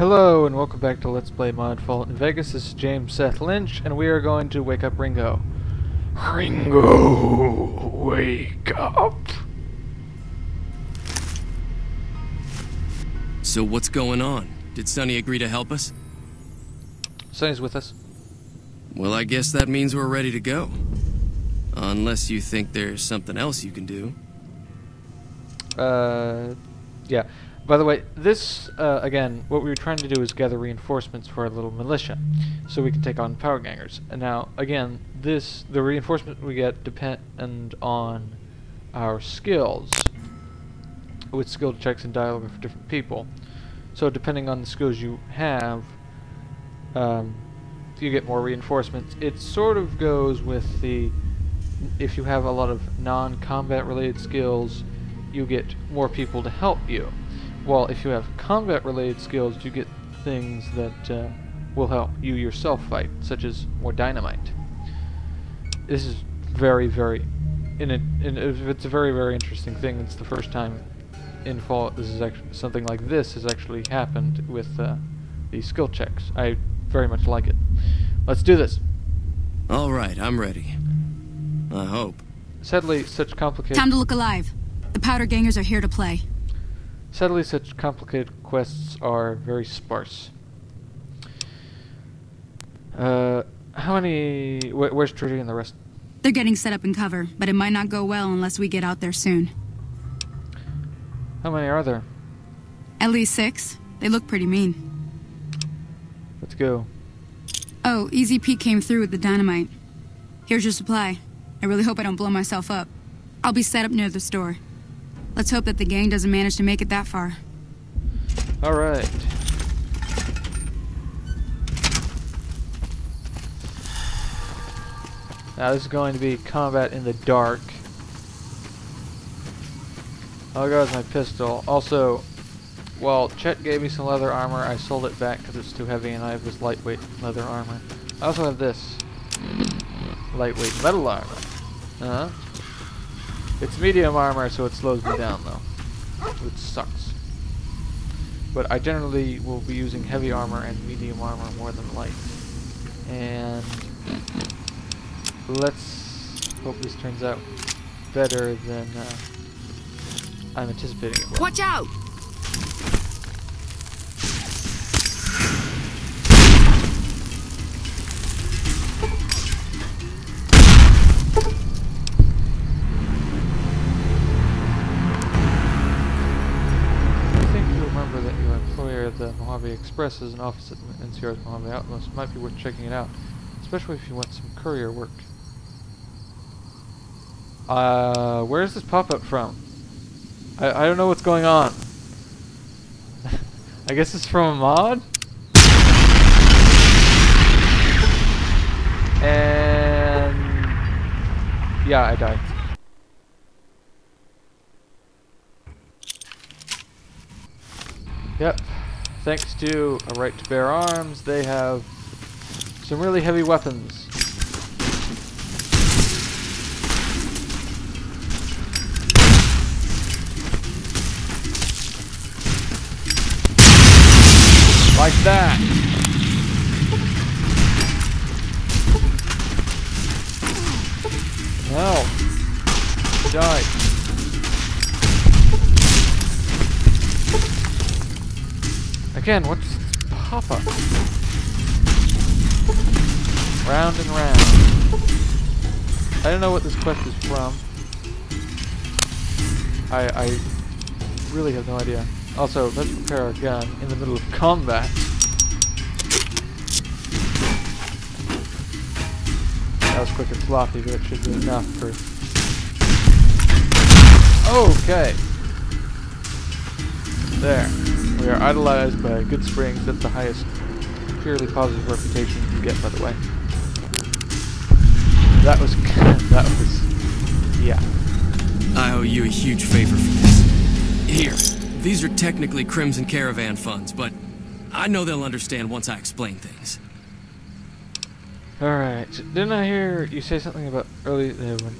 Hello and welcome back to Let's Play Modfall in Vegas. This is James Seth Lynch and we are going to wake up Ringo. Ringo, wake up. So what's going on? Did Sunny agree to help us? Sunny's with us. Well, I guess that means we're ready to go. Unless you think there's something else you can do. Uh, yeah. By the way, this, uh, again, what we were trying to do is gather reinforcements for our little militia, so we can take on powder gangers. And now, again, this, the reinforcement we get depend on our skills, with skill checks and dialogue for different people. So depending on the skills you have, um, you get more reinforcements. It sort of goes with the, if you have a lot of non-combat related skills, you get more people to help you. Well, if you have combat-related skills, you get things that uh, will help you yourself fight, such as more dynamite. This is very, very, in it, in, it's a very, very interesting thing. It's the first time in Fallout this is actually something like this has actually happened with uh, these skill checks. I very much like it. Let's do this. All right, I'm ready. I hope. Sadly, such complicated. Time to look alive. The powder gangers are here to play. Sadly, such complicated quests are very sparse. Uh, how many... Wh where's Trudy and the rest? They're getting set up in cover, but it might not go well unless we get out there soon. How many are there? At least six. They look pretty mean. Let's go. Oh, Easy Pete came through with the dynamite. Here's your supply. I really hope I don't blow myself up. I'll be set up near the store. Let's hope that the gang doesn't manage to make it that far. Alright. Now this is going to be combat in the dark. All I got is my pistol. Also, well, Chet gave me some leather armor. I sold it back because it's too heavy and I have this lightweight leather armor. I also have this. Lightweight metal armor. Uh-huh. It's medium armor, so it slows me down, though. Which sucks. But I generally will be using heavy armor and medium armor more than light. And let's hope this turns out better than uh, I'm anticipating. Watch out! Express has an office at NCR's Mojave Outpost. Might be worth checking it out, especially if you want some courier work. Uh, where's this pop-up from? I, I don't know what's going on. I guess it's from a mod? And... Yeah, I died. Yep. Thanks to a right to bear arms, they have some really heavy weapons. Like that. No. Die. Again, what's pop-up? Round and round. I don't know what this quest is from. I, I really have no idea. Also, let's prepare our gun in the middle of combat. That was quick and sloppy, but it should be enough for... Okay! There. We are idolized by Goodsprings. That's the highest purely positive reputation you can get, by the way. That was... that was... Yeah. I owe you a huge favor for this. Here, these are technically Crimson Caravan funds, but I know they'll understand once I explain things. Alright. Didn't I hear you say something about early... Uh, when,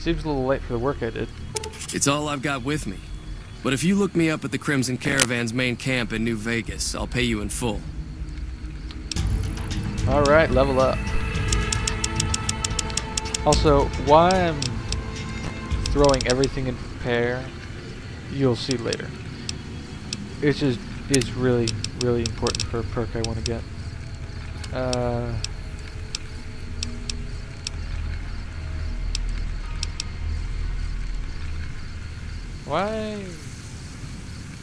seems a little late for the work I did. It's all I've got with me. But if you look me up at the Crimson Caravan's main camp in New Vegas, I'll pay you in full. Alright, level up. Also, why I'm throwing everything in pair, you'll see later. It just is really, really important for a perk I want to get. Uh, why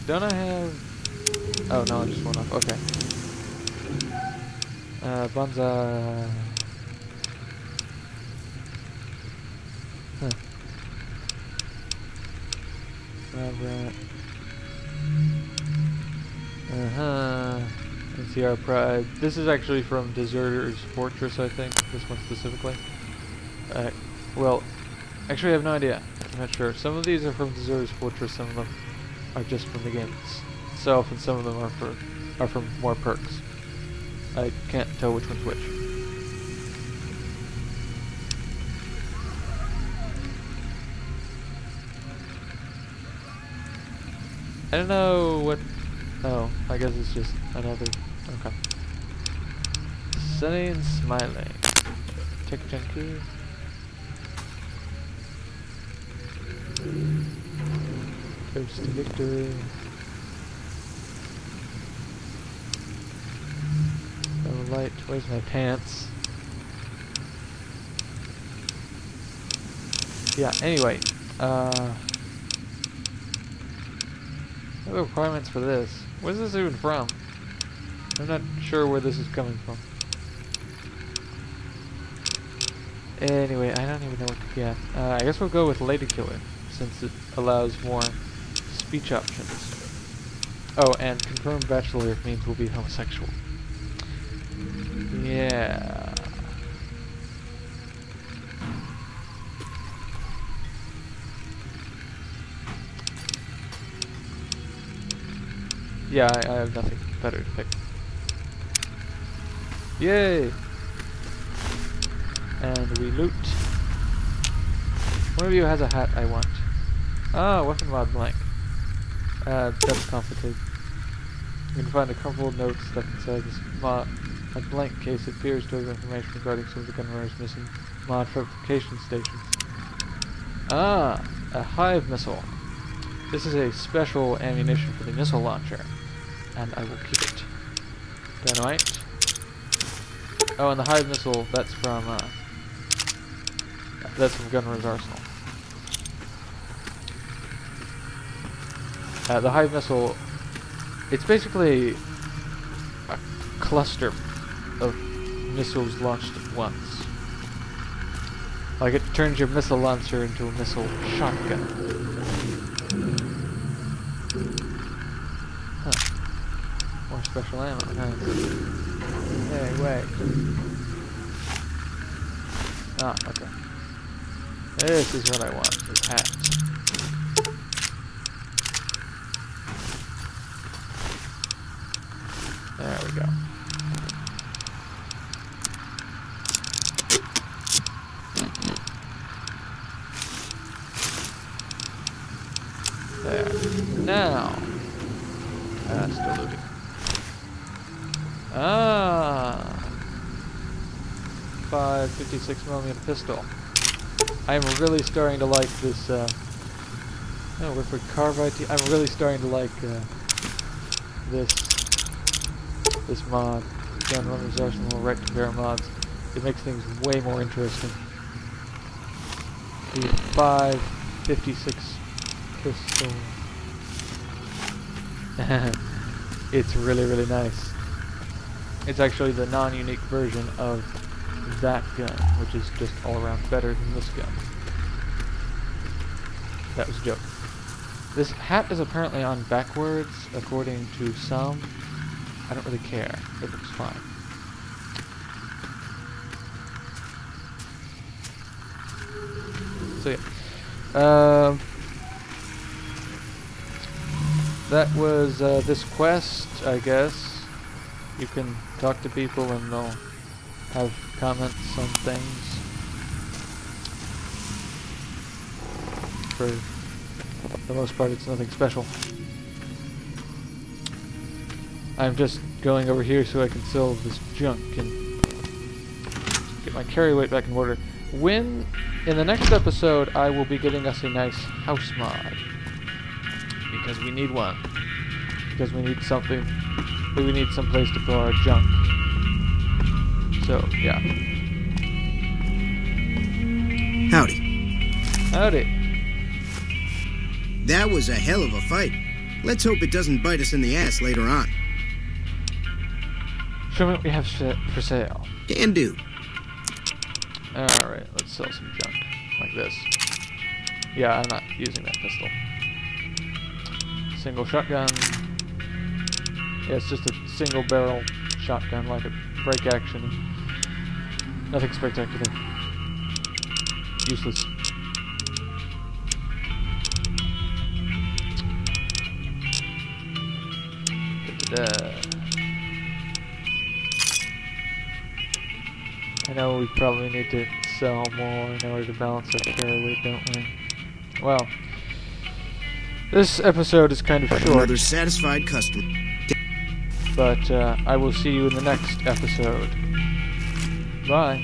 don't I have... Oh, no, I just went off. Okay. Uh, Banza... Huh. Uh-huh. NCR Pride. This is actually from Deserter's Fortress, I think. This one specifically. Uh, well, actually I have no idea. I'm not sure. Some of these are from Deserter's Fortress, some of them are just from the game itself, and some of them are for are from more perks. I can't tell which one's which. I don't know what... Oh, I guess it's just another... Okay. Sunny and smiling. Take a to victory. No light. Where's my pants? Yeah, anyway. Uh... What are the requirements for this? Where's this even from? I'm not sure where this is coming from. Anyway, I don't even know what to get. Uh, I guess we'll go with Lady Killer, since it allows more speech options. Oh, and confirmed bachelor means we'll be homosexual. Yeah. Yeah, I, I have nothing better to pick. Yay! And we loot. One of you has a hat I want. Ah, weapon mod blank. Uh, that's complicated. You can find a couple of notes stuck inside this mod. A blank case appears to have information regarding some of the gunrunners missing mod fabrication stations. Ah, a hive missile. This is a special ammunition for the missile launcher and I will keep it. Dynamite. Oh, and the hive missile, that's from, uh, that's from Gunrunner's Arsenal. Uh, the hive missile, it's basically a cluster of missiles launched at once. Like it turns your missile launcher into a missile shotgun. More special ammo, nice. Hey, wait. Ah, okay. This is what I want, this hat. There we go. There. Now. Still looting. Ah. 556 millimeter pistol. I am really starting to like this, uh, oh, Woodford Carbide. I'm really starting to like, uh, this, this mod. Gunrunner's Arsenal right to mods. It makes things way more interesting. The 556 pistol. it's really, really nice. It's actually the non-unique version of that gun, which is just all around better than this gun. That was a joke. This hat is apparently on backwards, according to some. I don't really care. It looks fine. So yeah. Um, that was uh, this quest, I guess you can talk to people and they'll have comments on things for For the most part, it's nothing special. I'm just going over here so I can sell this junk and get my carry weight back in order. When, in the next episode, I will be getting us a nice house mod. Because we need one. Because we need something, we need some place to put our junk. So, yeah. Howdy. Howdy. That was a hell of a fight. Let's hope it doesn't bite us in the ass later on. Show me what we have for sale. Can do. Alright, let's sell some junk. Like this. Yeah, I'm not using that pistol. Single shotgun. Yeah, it's just a single barrel shotgun, like a break action. Nothing spectacular. Useless. Da-da-da. I know we probably need to sell more in order to balance our carry don't we? Well, this episode is kind of short, Another satisfied customer. but uh, I will see you in the next episode. Bye.